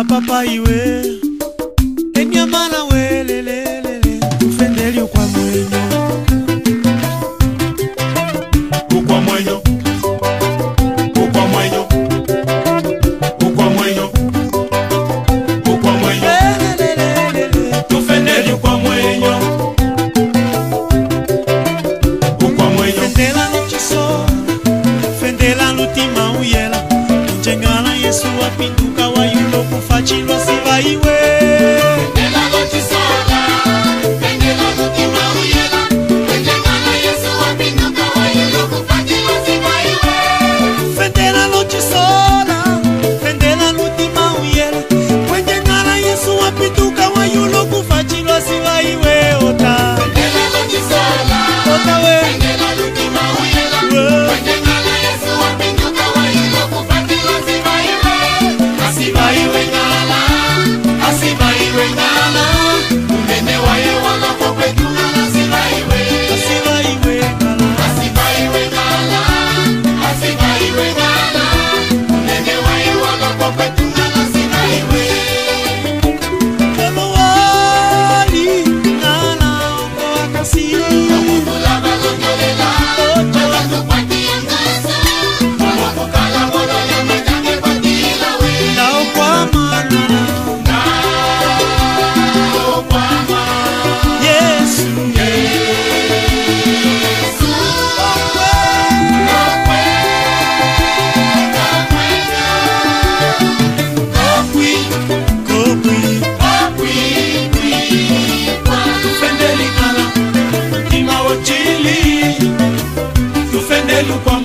apapa iwe enyamala welelelele tufendeli ukwa mwenyo ukwa mwenyo ukwa mwenyo ukwa lele lele mwenyo tufendeli o mwenyo o. Mwenyo fendela no tisora fendela no timão e ela engala e sua pintura. pelo como